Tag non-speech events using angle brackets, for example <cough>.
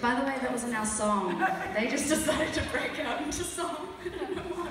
By the way, that wasn't our song. They just <laughs> decided to break out into song. <laughs> I don't know why.